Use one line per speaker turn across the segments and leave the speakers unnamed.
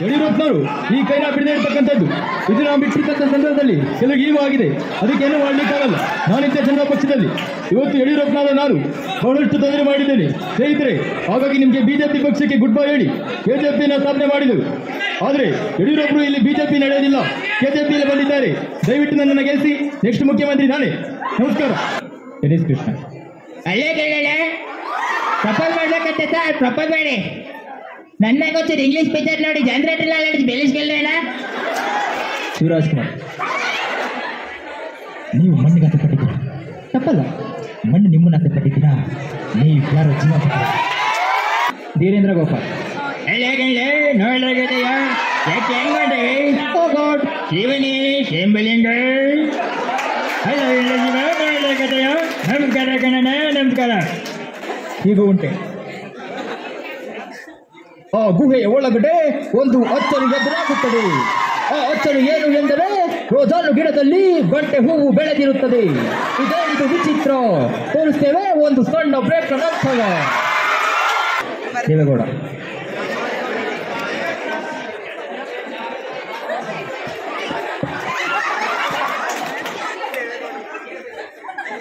ಯಡಿಯೂರಪ್ಪನವರು ಈ ಕೈನ ಬಿಡದೆ ಇರ್ತಕ್ಕಂಥದ್ದು. ಇದು ನಾವು ಬಿಟ್ಟಿರ್ತಕ್ಕಂಥ ಸಂದರ್ಭದಲ್ಲಿ ಕೆಲವು ಈಗೂ ಆಗಿದೆ ಅದಕ್ಕೇನು ಮಾಡಲಿಕ್ಕಾಗಲ್ಲ. ನಾನಿದ್ದ ಜನರ ಪಕ್ಷದಲ್ಲಿ ಇವತ್ತು ಯಡಿಯೂರಪ್ಪನಾದ ನಾನು ಬಹಳಷ್ಟು ತೊಂದರೆ ಮಾಡಿದ್ದೇನೆ. ಸ್ನೇಹಿತರೆ ಹಾಗಾಗಿ ನಿಮಗೆ ಬಿಜೆಪಿ ಪಕ್ಷಕ್ಕೆ ಗುಡ್ ಬೈ ಹೇಳಿ ಕೆಜೆಪಿನ ಸ್ಥಾಪನೆ ಮಾಡಿದರು ಆದರೆ ಯಡಿಯೂರಪ್ಪರು ಇಲ್ಲಿ ಬಿಜೆಪಿ ನಡೆಯೋದಿಲ್ಲ ಕೆಜೆಪಿಯಲ್ಲಿ ಬಂದಿದ್ದಾರೆ. ದಯವಿಟ್ಟು ನನ್ನನ್ನು ಗೆಲ್ಲಿಸಿ. ನೆಕ್ಸ್ಟ್ ಮುಖ್ಯಮಂತ್ರಿ ನಾನೇ. ನಮಸ್ಕಾರ. ಗಣೇಶ್ ಕೃಷ್ಣ.
ಅಲ್ಲೇ. ಪ್ರಪೋಸ್ ಮಾಡ್ಬೇಕಂತೆ ಸರ್ ಪ್ರಪೋಸ್ ಮಾಡಿ. ನನ್ನ ಒಂಚೂರು ಇಂಗ್ಲಿಷ್ ಪಿಕ್ಚರ್ ನೋಡಿ ಜನರೇಟರ್ ಎಲ್ಲ ಬೆಳೆಸ್ಕೊಳ್ಳೋಣ
ಶಿವರಾಜ್ ಕುಮಾರ್. ನೀವು ಮಣ್ಣಿಗೆ ಹತ್ತಪಟ್ಟಿದ್ದೀರಾ ತಪ್ಪಲ್ಲ. ಮಣ್ಣು ನಿಮ್ಮನ್ನ ಹತ್ತಪಟ್ಟಿದ್ದೀರಾ ನೀವು ಯಾರು ಜೀವ ಧೀರೇಂದ್ರ ಗೋಪಾಲ್.
ಕೇಳಲೆ ನೋಡ್ಲಾಗದೆಯ ಯಾಕೆ ಹೆಂಗ್ ಮಾಡಿ ಓ ಗಾಡ್. ಶಿವನಿ ಶೇಂಬಲಿಂಗ. ಹಲೋ ಇಲ್ಲ ಜೀವ ನೋಡ್ಲಾಗದೆಯ ನಮಸ್ಕಾರ ಕಣಣ್ಣ ನಮಸ್ಕಾರ.
ಈಗ ಉಂಟೆ. ಆ ಗುಹೆಯ ಒಳಗಡೆ ಒಂದು ಅಚ್ಚರಿ ಎದುರಾಗುತ್ತದೆ. ಆ ಅಚ್ಚರಿ ಏನು ಎಂದರೆ ರೋಜಾನು ಗಿಡದಲ್ಲಿ ಗಂಟೆ ಹೂವು ಬೆಳೆದಿರುತ್ತದೆ. ಇದೇ ಇದು ವಿಚಿತ್ರ. ತೋರಿಸ್ತೇವೆ, ಒಂದು ಸಣ್ಣ ಬ್ರೇಕ್ ನಂತರ. ದೇವೇಗೌಡ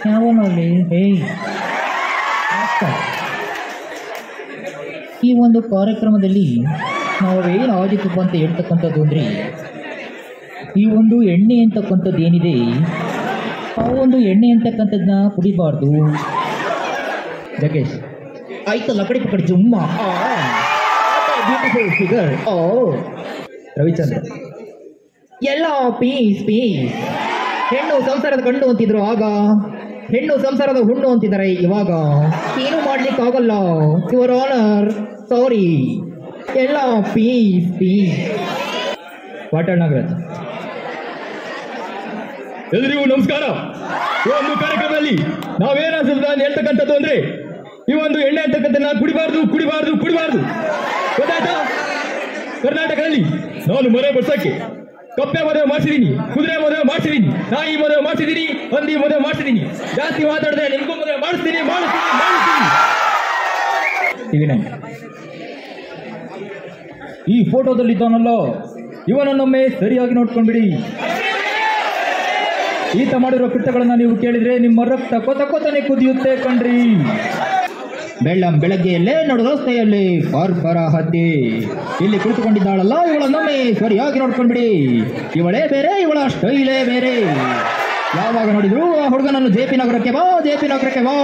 ಯಾವನಲ್ಲಿ ನಮಸ್ಕಾರ. ಈ ಒಂದು ಕಾರ್ಯಕ್ರಮದಲ್ಲಿ ನಾವೇನು ಆಡಿತು ಅಂತ ಹೇಳ್ತಕ್ಕಂಥದ್ದು ಅಂದರೆ ಈ ಒಂದು ಎಣ್ಣೆ ಅಂತಕ್ಕಂಥದ್ದು ಏನಿದೆ? ಆ ಒಂದು ಎಣ್ಣೆ ಅಂತಕ್ಕಂಥದ್ದನ್ನ ಕುಡಿಬಾರ್ದು.
ಜಗೇಶ್
ಆಯ್ತಲ್ಲ ಲಕಡಿ ಪಕಡಿ ಜುಮ್ಮ? ಫಿಗರ್ ಓ
ರವಿಚಂದ್ರ.
ಎಲ್ಲ ಪೀಸ್ ಪೀಸ್ ಹೆಣ್ಣು ಸಂಸಾರದ ಕಂಡು ಅಂತಿದ್ರು ಆಗ ಹೆಣ್ಣು ಸಂಸಾರದ ಹುಣ್ಣು ಅಂತಿದ್ದಾರೆ ಇವಾಗ. ಏನು ಮಾಡ್ಲಿಕ್ಕೆ ಆಗಲ್ಲ ಯುವರ್ ಆನರ್ ಸಾರಿ ಎಲ್ಲ ಪೀಸ್ ಪೀಸ್
ವಾಟಾಣಗರ ನಾಗರಾಜ್ ಎಲ್ರಿಗೂ ನಮಸ್ಕಾರ. ಈ ಒಂದು ಕಾರ್ಯಕ್ರಮದಲ್ಲಿ ನಾವೇನ ಹೇಳ್ತಕ್ಕಂಥದ್ದು ಅಂದ್ರೆ, ಈ ಒಂದು ಎಣ್ಣೆ ಅಂತಕ್ಕಂಥ ಕುಡಿಬಾರ್ದು ಕುಡಿಬಾರ್ದು ಕುಡಿಬಾರ್ದು. ಗೊತ್ತಾಯ್ತಾ? ಕರ್ನಾಟಕದಲ್ಲಿ ನಾನು ಮನೆ ಬಡ್ಸಕ್ಕೆ ಕಪ್ಪೆ ಮದುವೆ ಮಾಡಿಸಿದೀನಿ, ಕುದುರೆ ಮದುವೆ ಮಾಡಿಸಿದೀನಿ, ನಾಯಿ ಮದುವೆ ಮಾಡಿಸಿದೀನಿ ಹಂದಿ ಮದುವೆ ಮಾಡಿಸಿದೀನಿ, ಜಾಸ್ತಿ ಮಾತಾಡದೆ ನಿಮ್ಗೂ ಮದುವೆ ಮಾಡಿಸ್ತೀನಿ ಮಾಡಿಸ್ತೀನಿ ಮಾಡಿಸ್ತೀನಿ. ಈ ಫೋಟೋದಲ್ಲಿದ್ದಾನಲ್ಲ, ಇವನನ್ನೊಮ್ಮೆ ಸರಿಯಾಗಿ ನೋಡ್ಕೊಂಡ್ಬಿಡಿ. ಈತ ಮಾಡಿರೋ ಕೃತ್ಯಗಳನ್ನ ನೀವು ಕೇಳಿದ್ರೆ ನಿಮ್ಮ ರಕ್ತ ಕೊತ ಕೊತನೆ ಕುದಿಯುತ್ತೆ ಕಣ್ರಿ.
ಬೆಳ್ಳಂ ಬೆಳಗ್ಗೆಯಲ್ಲೇ ನೋಡು ರಸ್ತೆಯಲ್ಲಿ ಪರ್ಪರ ಹತ್ತಿ ಇಲ್ಲಿ ಕುಳಿತುಕೊಂಡಿದ್ದಾಳಲ್ಲ ಇವಳನ್ನೊಮ್ಮೆ ಸರಿಯಾಗಿ ನೋಡ್ಕೊಂಡ್ಬಿಡಿ. ಇವಳೇ ಬೇರೆ, ಇವಳ ಸ್ಟೈಲೇ ಬೇರೆ. ಯಾವಾಗ ನೋಡಿದ್ರು ಆ ಹುಡುಗನನ್ನು ಜೆ ಪಿ ನಗರಕ್ಕೆ ಬಾ, ಜೆ ಪಿ ನಗರಕ್ಕೆ ಬಾ.